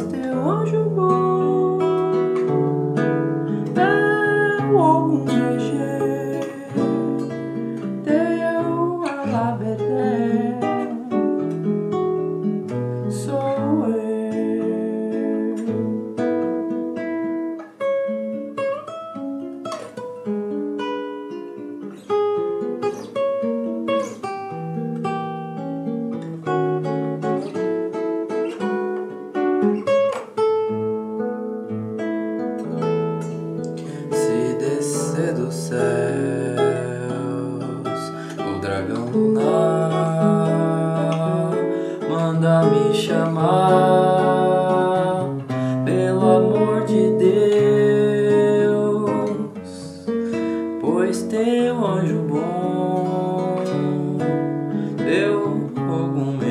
teu anjo bom. Eu algum vigia, Se descer dos céus o dragão lunar, manda me chamar, pelo amor de Deus, pois teu anjo bom. Deu algum